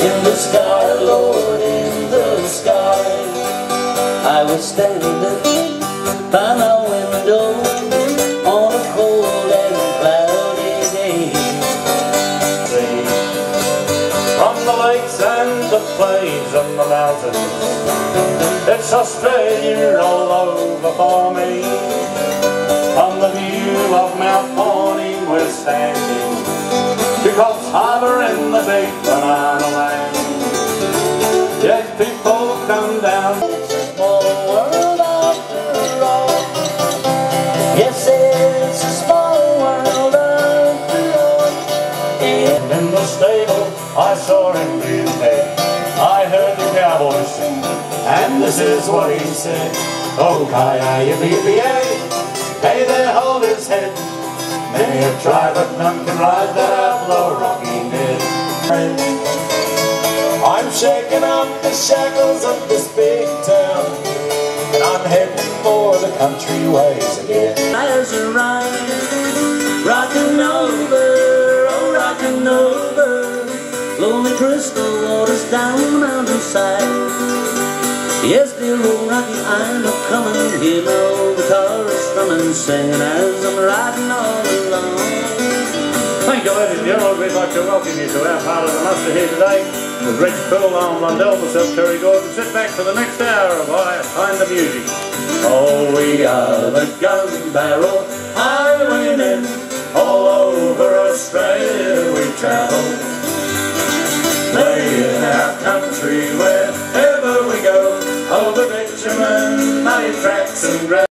In the sky, Lord, in the sky. I was standing by my window On a cold and cloudy day. From the lakes and the plains and the mountains It's Australia all over for me. On the view of Mount Pawnee we're standing Because I Yes, it's a small world after all. And In the stable I saw him being fed. I heard the cowboy sing, and this is what he said. Oh, K-A-B-B-A, hey there, hold his head. Many have tried, but none can ride that outlaw Rocky Ned. I'm shaking up the shackles of this big town, and I'm heading the country ways again. Fires are right, rocking over, oh rocking over, lonely crystal waters down the mountainside. Yes, dear old Rocky, I'm a coming, hear my old guitar is strumming, singing as I'm riding all along. Thank you, ladies and gentlemen. We'd like to welcome you to our part of the muster here today. With Reg Pool, Owen Blundell, myself, Terry Gordon. Sit back for the next hour of I Find the Music. Oh, we are the gun barrel highwaymen, all over Australia we travel. Playing our country wherever we go, over bitumen, muddy tracks and gravel.